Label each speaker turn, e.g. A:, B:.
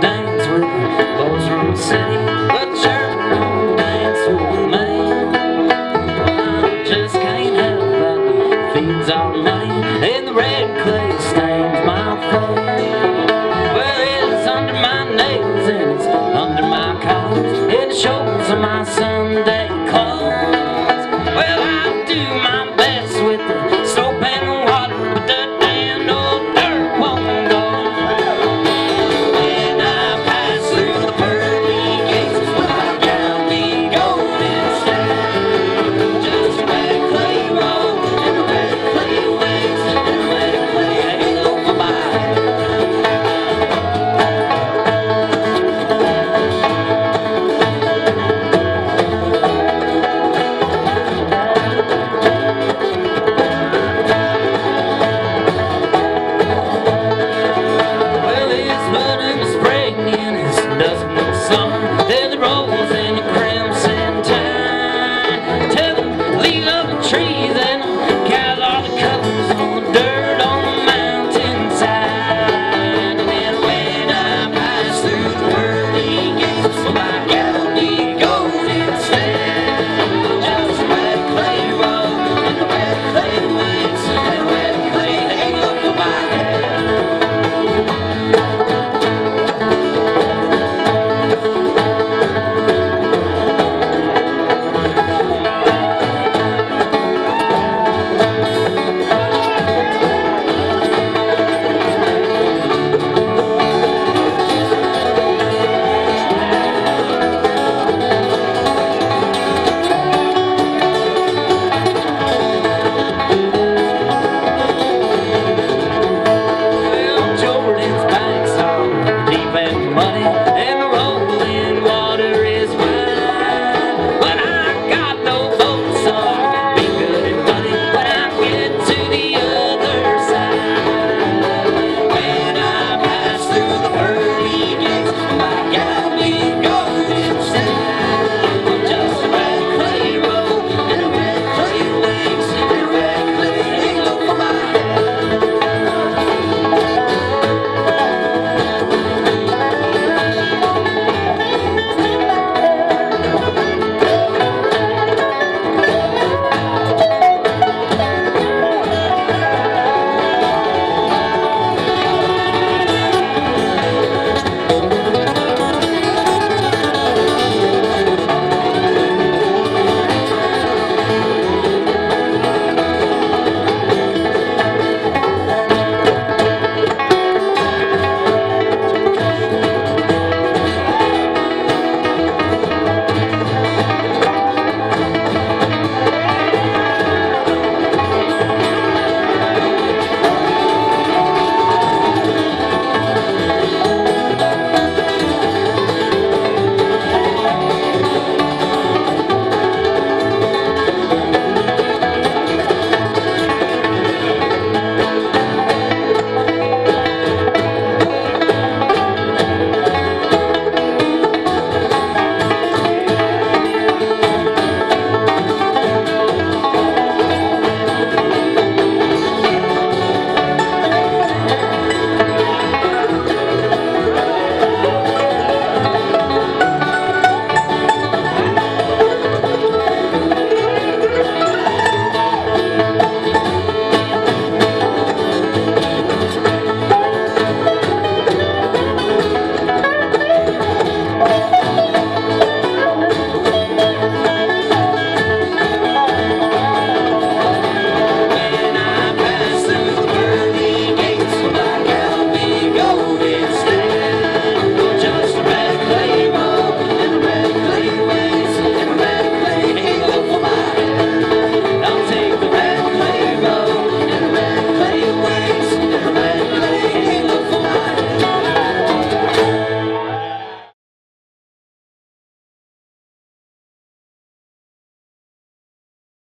A: dance with those from city, but sure won't dance with me. Well, I just can't help that feeds all night in the red clay stains my face. Well, it's under my nails and it's under my it shows on my Sunday.